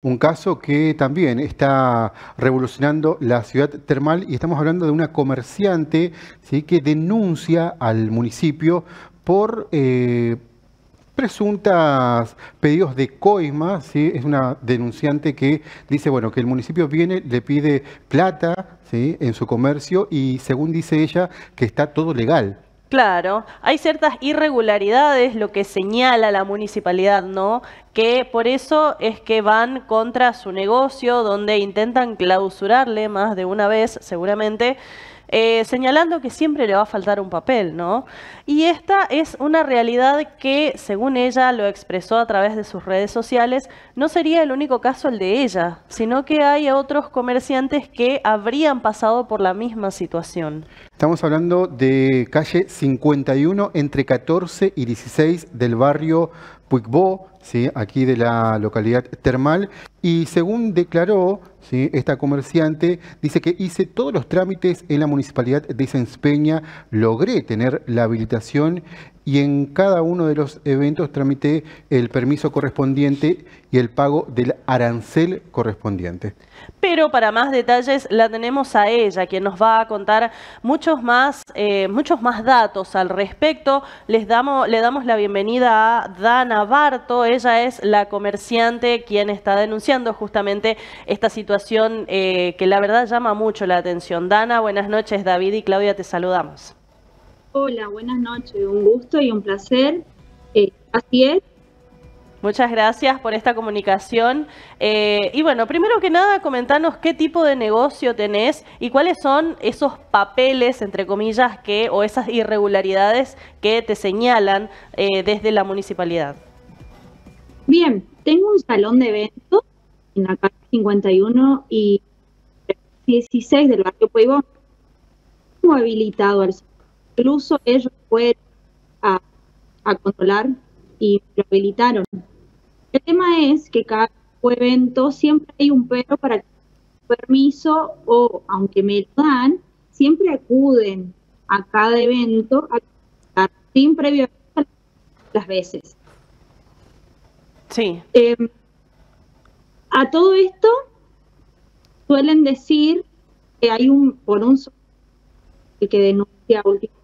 Un caso que también está revolucionando la ciudad termal y estamos hablando de una comerciante ¿sí? que denuncia al municipio por eh, presuntas pedidos de coima. ¿sí? Es una denunciante que dice bueno, que el municipio viene, le pide plata ¿sí? en su comercio y según dice ella que está todo legal. Claro, hay ciertas irregularidades, lo que señala la municipalidad, ¿no? Que por eso es que van contra su negocio, donde intentan clausurarle más de una vez, seguramente, eh, señalando que siempre le va a faltar un papel, ¿no? Y esta es una realidad que, según ella lo expresó a través de sus redes sociales, no sería el único caso el de ella, sino que hay otros comerciantes que habrían pasado por la misma situación. Estamos hablando de calle 51 entre 14 y 16 del barrio Puigbo, ¿sí? aquí de la localidad termal. Y según declaró ¿sí? esta comerciante, dice que hice todos los trámites en la municipalidad de Senspeña, logré tener la habilitación y en cada uno de los eventos tramité el permiso correspondiente y el pago del arancel correspondiente. Pero para más detalles la tenemos a ella, quien nos va a contar muchos más, eh, muchos más datos al respecto. Les damos, le damos la bienvenida a Dana Barto. Ella es la comerciante quien está denunciando justamente esta situación eh, que la verdad llama mucho la atención. Dana, buenas noches. David y Claudia, te saludamos. Hola, buenas noches, un gusto y un placer. Eh, así es. Muchas gracias por esta comunicación. Eh, y bueno, primero que nada, comentanos qué tipo de negocio tenés y cuáles son esos papeles, entre comillas, que o esas irregularidades que te señalan eh, desde la municipalidad. Bien, tengo un salón de eventos en la calle 51 y 16 del barrio Pueblo. habilitado al Incluso ellos fueron a, controlar y lo habilitaron. El tema es que cada evento siempre hay un pero para que permiso o aunque me lo dan, siempre acuden a cada evento a, sin previo las veces. Sí. Em, a todo esto suelen decir que hay un por un que denuncia últimamente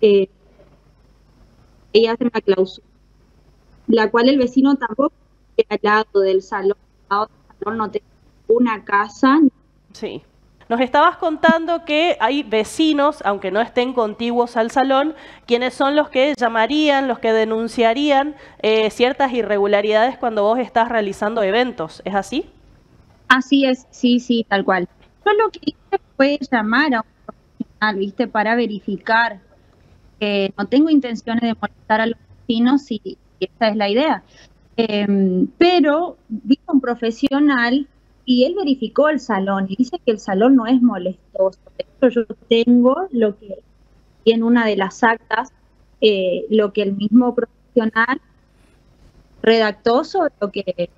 eh, ella hace una clausura, la cual el vecino tampoco al lado del salón, al lado del salón no tiene una casa. Sí. Nos estabas contando que hay vecinos, aunque no estén contiguos al salón, quienes son los que llamarían, los que denunciarían eh, ciertas irregularidades cuando vos estás realizando eventos. ¿Es así? Así es, sí, sí, tal cual. Yo lo que hice fue llamar a un profesional, ¿viste? Para verificar no tengo intenciones de molestar a los vecinos y, esa es la idea. Em, pero vino un profesional y él verificó el salón y dice que el salón no es molestoso. De hecho, yo tengo lo que en una de las actas, eh, lo que el mismo profesional redactó sobre lo que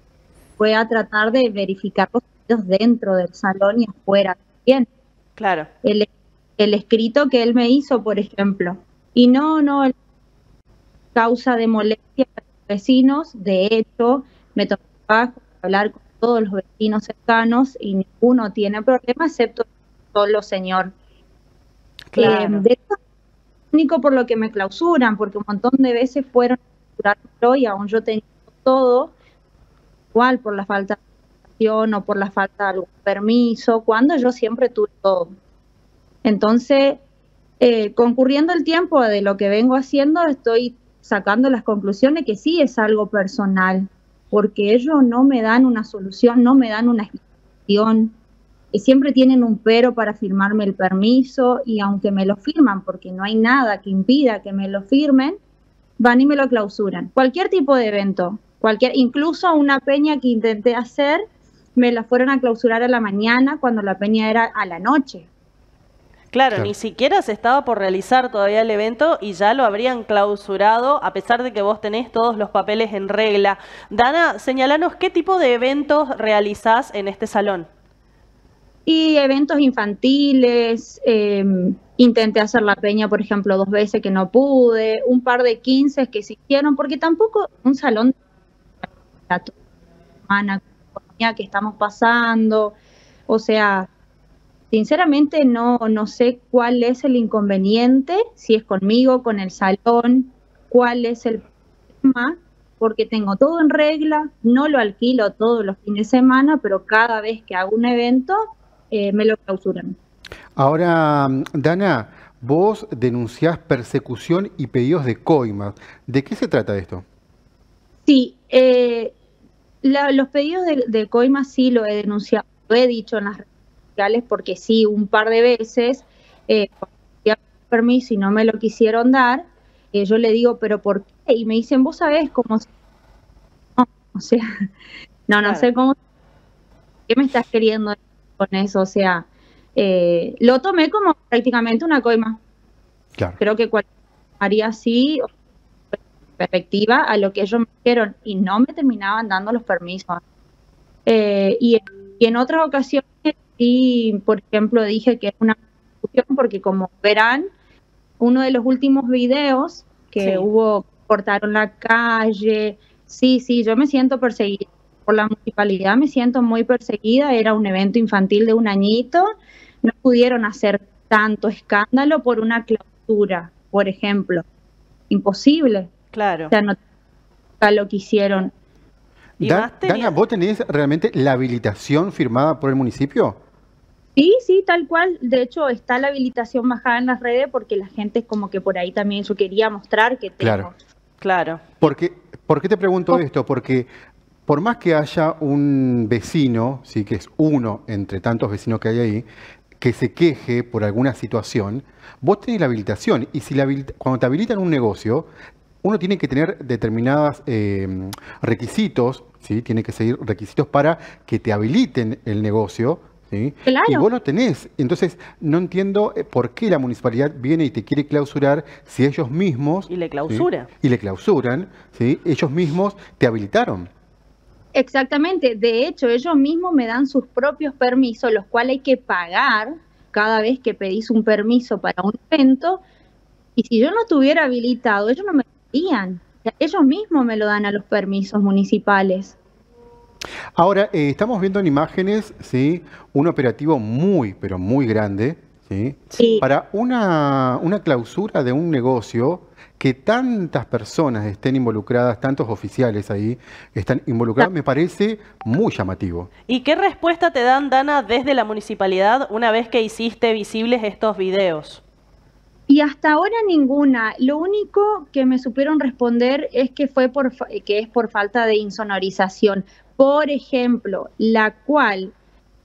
fue a tratar de verificar los dentro del salón y afuera también. Claro. El, el escrito que él me hizo, por ejemplo, y no, no, causa de molestia a los vecinos. De hecho, me tocó hablar con todos los vecinos cercanos y ninguno tiene problema excepto solo señor. Claro. Eh, de hecho, único por lo que me clausuran, porque un montón de veces fueron a clausurarlo y aún yo tenía todo, igual por la falta de o por la falta de algún permiso, cuando yo siempre tuve todo. Entonces, eh, concurriendo el tiempo de lo que vengo haciendo, estoy sacando las conclusiones que sí es algo personal, porque ellos no me dan una solución, no me dan una explicación, y siempre tienen un pero para firmarme el permiso, y aunque me lo firman, porque no hay nada que impida que me lo firmen, van y me lo clausuran. Cualquier tipo de evento, cualquier, incluso una peña que intenté hacer, me la fueron a clausurar a la mañana cuando la peña era a la noche. Claro, ni siquiera se estaba por realizar todavía el evento y ya lo habrían clausurado a pesar de que vos tenés todos los papeles en regla. Dana, señalanos qué tipo de eventos realizás en este salón. Y eventos infantiles, em, intenté hacer la peña, por ejemplo, dos veces que no pude, un par de quince que se hicieron, porque tampoco un salón semana, con la economía que estamos pasando. O sea, sinceramente no, no sé cuál es el inconveniente, si es conmigo, con el salón, cuál es el problema, porque tengo todo en regla, no lo alquilo todos los fines de semana, pero cada vez que hago un evento eh, me lo clausuran. Ahora, Dana, vos denunciás persecución y pedidos de coimas. ¿De qué se trata esto? Sí, eh, los pedidos de, de coimas sí lo he denunciado, lo he dicho en las redes sociales porque sí, un par de veces, eh, permiso y no me lo quisieron dar, eh, yo le digo, pero ¿por qué? Y me dicen, vos sabés cómo... No, o sea, no, no sé cómo... ¿Qué me estás queriendo con eso? O sea, eh, lo tomé como prácticamente una coima. Claro. Creo que cualquier haría así, perspectiva a lo que ellos me dijeron y no me terminaban dando los permisos. Eh, y, y, en otras ocasiones sí, por ejemplo, dije que es una porque como verán, uno de los últimos videos que sí. hubo, cortaron la calle, sí, sí, yo me siento perseguida por la municipalidad, me siento muy perseguida, era un evento infantil de un añito, no pudieron hacer tanto escándalo por una clausura, por ejemplo, imposible. Claro. O sea, no lo que hicieron. Da, Dana, ¿vos tenés realmente la habilitación firmada por el municipio? Sí, sí, tal cual. De hecho, está la habilitación bajada en las redes porque la gente es como que por ahí también yo quería mostrar que tengo. Claro. Claro. Porque, ¿Por qué te pregunto esto? Porque por más que haya un vecino, sí, que es uno entre tantos vecinos que hay ahí, que se queje por alguna situación, vos tenés la habilitación. Y si la habilita cuando te habilitan un negocio, uno tiene que tener determinados eh, requisitos, ¿sí? tiene que seguir requisitos para que te habiliten el negocio. ¿sí? Claro. Y vos lo tenés. Entonces, no entiendo eh, por qué la municipalidad viene y te quiere clausurar si ellos mismos... Y le clausura. ¿sí? Y le clausuran, ¿sí? ellos mismos te habilitaron. Exactamente. De hecho, ellos mismos me dan sus propios permisos, los cuales hay que pagar cada vez que pedís un permiso para un evento. Y si yo no estuviera habilitado, ellos no me Ellos mismos me lo dan a los permisos municipales. Ahora, eh, estamos viendo en imágenes, ¿sí? Un operativo muy, pero muy grande, ¿sí? Sí. Para una, una clausura de un negocio que tantas personas estén involucradas, tantos oficiales ahí están involucrados, me parece muy llamativo. ¿Y qué respuesta te dan, Dana, desde la municipalidad una vez que hiciste visibles estos videos? Y hasta ahora ninguna. Lo único que me supieron responder es que fue por que es por falta de insonorización. Por ejemplo, la cual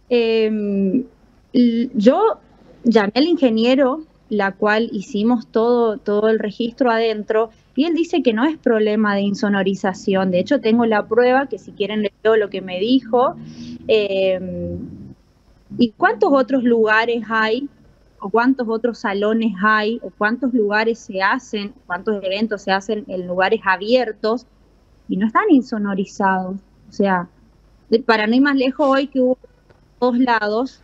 eh, yo llamé al ingeniero la cual hicimos todo, todo el registro adentro, y él dice que no es problema de insonorización. De hecho, tengo la prueba, que si quieren le leo lo que me dijo. Eh, ¿Y cuántos otros lugares hay? ¿O cuántos otros salones hay? ¿O cuántos lugares se hacen? ¿Cuántos eventos se hacen en lugares abiertos? Y no están insonorizados. O sea, para no ir más lejos, hoy que hubo dos lados,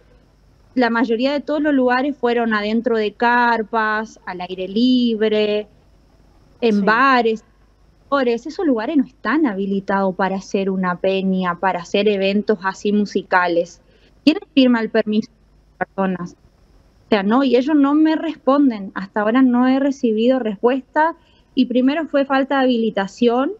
la mayoría de todos los lugares fueron adentro de carpas, al aire libre, en sí. bares. Esos lugares no están habilitados para hacer una peña, para hacer eventos así musicales. ¿Quién firma el permiso de personas? Sea, no, y ellos no me responden. Hasta ahora no he recibido respuesta. Y primero fue falta de habilitación,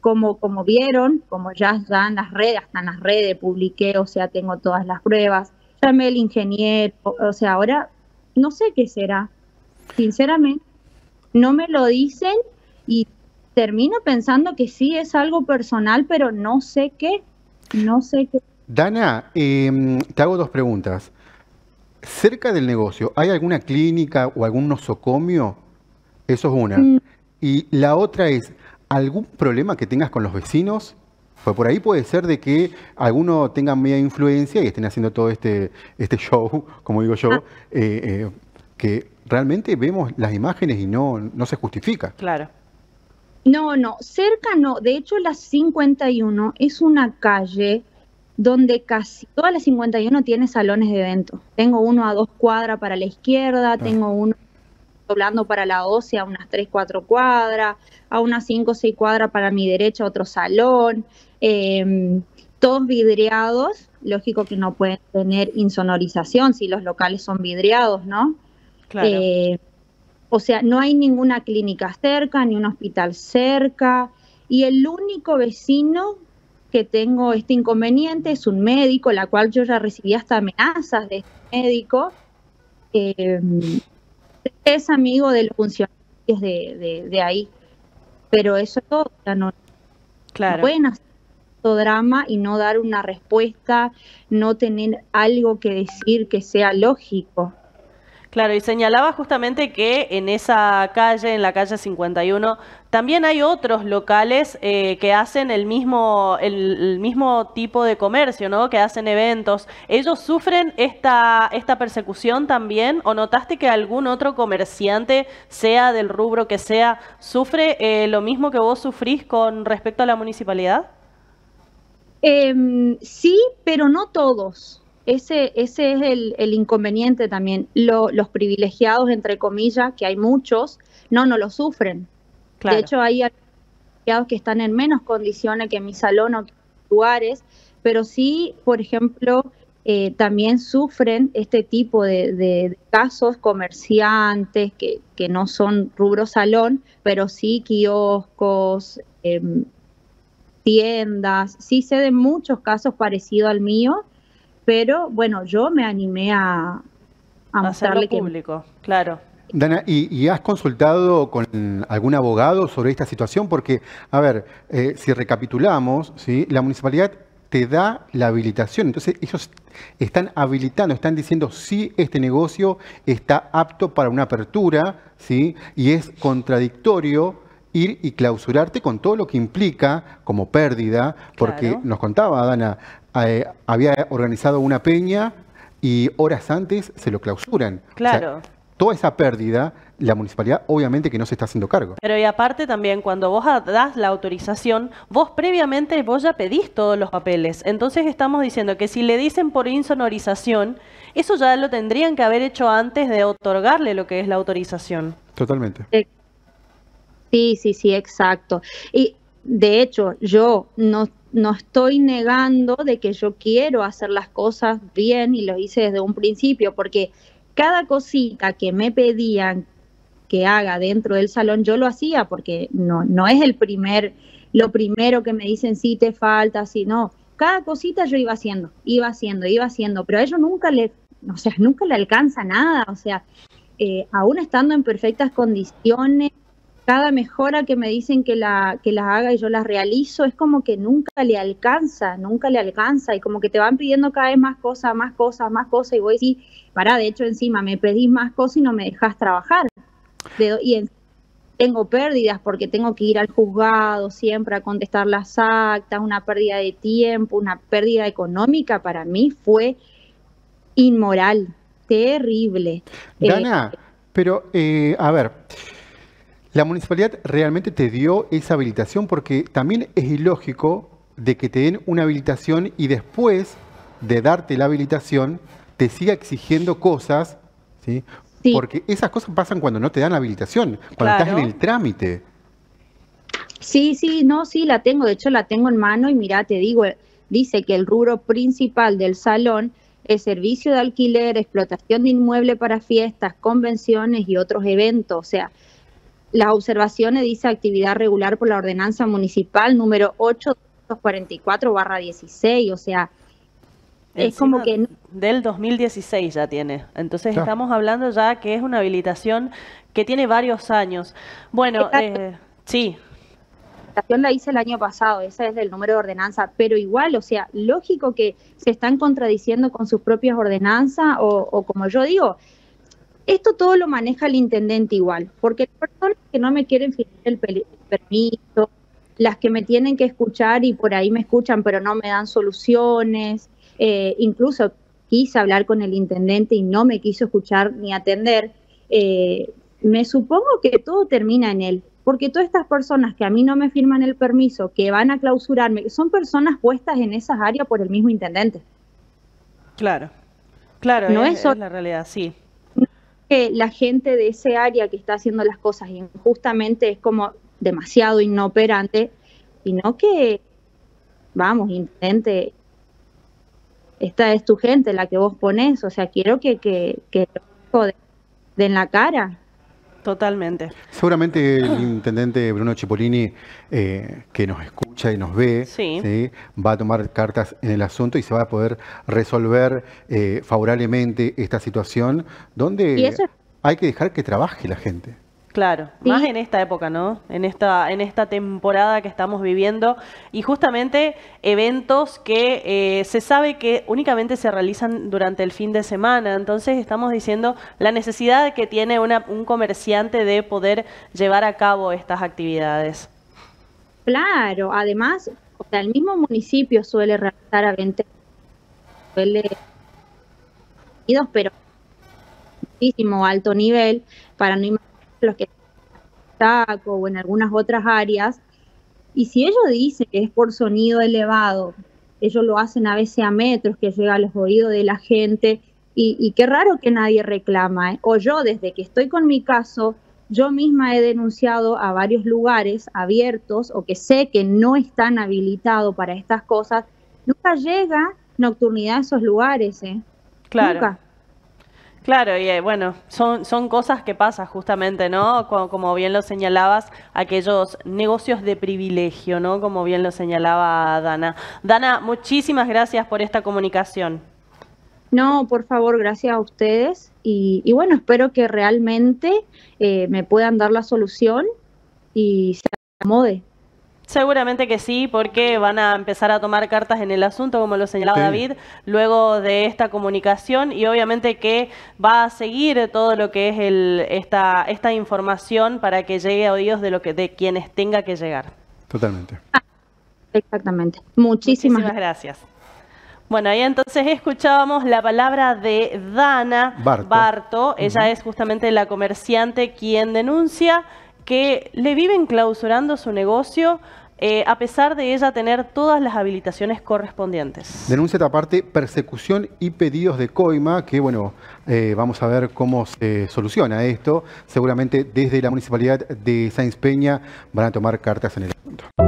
como, como vieron, como ya, ya las redes, hasta las redes publiqué, o sea, tengo todas las pruebas llamé el ingeniero, o sea, ahora no sé qué será, sinceramente, no me lo dicen y termino pensando que sí es algo personal, pero no sé qué, no sé qué. Dana, eh, te hago dos preguntas. Cerca del negocio, ¿hay alguna clínica o algún nosocomio? Eso es una. Mm. Y la otra es, ¿algún problema que tengas con los vecinos? Pues por ahí puede ser de que alguno tenga media influencia y estén haciendo todo este, este show, como digo yo, ah. eh, eh, que realmente vemos las imágenes y no, no se justifica. Claro. No, no, cerca no. De hecho, la 51 es una calle donde casi toda la 51 tiene salones de eventos. Tengo uno a dos cuadras para la izquierda, ah. tengo uno doblando para la 12 a unas 3, 4 cuadras, a unas 5 o 6 cuadras para mi derecha otro salón. Eh, todos vidriados, lógico que no pueden tener insonorización si los locales son vidriados, ¿no? Claro. Eh, o sea, no hay ninguna clínica cerca, ni un hospital cerca, y el único vecino que tengo este inconveniente es un médico, la cual yo ya recibí hasta amenazas de este médico. Eh, es amigo de los funcionarios de, de, ahí, pero eso todo, no, claro. no pueden hacer todo drama y no dar una respuesta, no tener algo que decir que sea lógico. Claro, y señalaba justamente que en esa calle, en la calle 51, también hay otros locales eh, que hacen el mismo, el, mismo tipo de comercio, ¿no? Que hacen eventos. ¿Ellos sufren esta, esta persecución también? ¿O notaste que algún otro comerciante, sea del rubro que sea, sufre eh, lo mismo que vos sufrís con respecto a la municipalidad? Eh, sí, pero no todos. Ese, ese es el, el inconveniente también. Lo, los privilegiados, entre comillas, que hay muchos, no, no lo sufren. Claro. De hecho, hay privilegiados que están en menos condiciones que en mi salón o que en lugares, pero sí, por ejemplo, eh, también sufren este tipo de, de casos comerciantes que, que, no son rubro salón, pero sí kioscos, eh, tiendas. Sí sé de muchos casos parecidos al mío pero bueno, yo me animé a, a mostrarle que... público, claro. Dana, ¿y, ¿y, has consultado con algún abogado sobre esta situación? Porque, a ver, eh, si recapitulamos, ¿sí? la municipalidad te da la habilitación, entonces ellos están habilitando, están diciendo si sí, este negocio está apto para una apertura, ¿sí? y es contradictorio ir y clausurarte con todo lo que implica como pérdida, porque Claro. nos contaba Dana, eh, había organizado una peña y horas antes se lo clausuran. O sea, Claro. toda esa pérdida, la municipalidad obviamente que no se está haciendo cargo. Pero y aparte también, cuando vos a- das la autorización, vos previamente vos ya pedís todos los papeles. Entonces estamos diciendo que si le dicen por insonorización, eso ya lo tendrían que haber hecho antes de otorgarle lo que es la autorización. Totalmente. Sí, sí, sí, exacto. Y de hecho, yo no, no estoy negando de que yo quiero hacer las cosas bien y lo hice desde un principio, porque cada cosita que me pedían que haga dentro del salón, yo lo hacía, porque no, no es el primer, lo primero que me dicen si te falta, si no. Cada cosita yo iba haciendo, iba haciendo, iba haciendo, pero a ellos nunca le, o sea, nunca le alcanza nada, o sea, eh, aún estando en perfectas condiciones, cada mejora que me dicen que la que las haga y yo las realizo es como que nunca le alcanza, nunca le alcanza y como que te van pidiendo cada vez más cosas, más cosas, más cosas y voy a decir, pará, de hecho encima me pedís más cosas y no me dejas trabajar. De, y en, tengo pérdidas porque tengo que ir al juzgado siempre a contestar las actas, una pérdida de tiempo, una pérdida económica para mí fue inmoral, terrible. Dana, eh, pero eh, a ver, la municipalidad realmente te dio esa habilitación porque también es ilógico de que te den una habilitación y después de darte la habilitación te siga exigiendo cosas, ¿sí? Sí. Porque esas cosas pasan cuando no te dan la habilitación, cuando Claro. estás en el trámite. Sí, sí, no, sí, la tengo, de hecho la tengo en mano y mira, te digo, dice que el rubro principal del salón es servicio de alquiler, explotación de inmueble para fiestas, convenciones y otros eventos. O sea, las observaciones dice actividad regular por la ordenanza municipal número 844-16, o sea, es como que... no- Del 2016 ya tiene. Entonces Claro. estamos hablando ya que es una habilitación que tiene varios años. Bueno, eh, sí, La presentación la hice el año pasado, esa es del número de ordenanza, pero igual, o sea, lógico que se están contradiciendo con sus propias ordenanzas o, o como yo digo, esto todo lo maneja el intendente igual, porque las personas que no me quieren firmar el, permiso, las que me tienen que escuchar y por ahí me escuchan pero no me dan soluciones, eh, incluso quise hablar con el intendente y no me quiso escuchar ni atender, eh, me supongo que todo termina en él, porque todas estas personas que a mí no me firman el permiso, que van a clausurarme, son personas puestas en esas áreas por el mismo intendente. claro. Claro, No es, es so- es la realidad, sí. Que la gente de ese área que está haciendo las cosas injustamente es como demasiado inoperante, sino que vamos, intendente, esta es tu gente, la que vos pones, o sea, quiero que, que, que den la cara. Totalmente. Seguramente el intendente Bruno Cipollini, eh, que nos escucha y nos ve, va a tomar cartas en el asunto y se va a poder resolver eh, favorablemente esta situación donde hay que dejar que trabaje la gente. Claro, más en esta época, ¿no? En esta, en esta temporada que estamos viviendo y justamente eventos que eh, se sabe que únicamente se realizan durante el fin de semana. Entonces estamos diciendo la necesidad que tiene un comerciante de poder llevar a cabo estas actividades. Claro, además, o sea, el mismo municipio suele realizar eventos, suele pero muchísimo alto nivel para no los que taco o en algunas otras áreas. Y si ellos dicen que es por sonido elevado, ellos lo hacen a veces a metros, que llega a los oídos de la gente, y, qué raro que nadie reclama. ¿eh? O yo, desde que estoy con mi caso, yo misma he denunciado a varios lugares abiertos o que sé que no están habilitados para estas cosas. Nunca llega nocturnidad a esos lugares. ¿eh? Claro. Claro, y eh, bueno, son, son cosas que pasan justamente, ¿no? Como, bien lo señalabas, aquellos negocios de privilegio, ¿no? Como bien lo señalaba Dana. Dana, muchísimas gracias por esta comunicación. No, por favor, gracias a ustedes. Y, bueno, espero que realmente eh, me puedan dar la solución y se acomode. Seguramente que sí, porque van a empezar a tomar cartas en el asunto, como lo señalaba David, luego de esta comunicación y obviamente que va a seguir todo lo que es el, esta, esta información para que llegue a oídos de, lo que, de quienes tenga que llegar. Totalmente. exactamente. Muchísimas, gracias. Bueno, ahí entonces escuchábamos la palabra de Dana Barto. Ella es justamente la comerciante quien denuncia que le viven clausurando su negocio eh, a pesar de ella tener todas las habilitaciones correspondientes. Denuncia aparte persecución y pedidos de coima, que bueno, eh, vamos a ver cómo se soluciona esto. Seguramente desde la Municipalidad de Sáenz Peña van a tomar cartas en el asunto.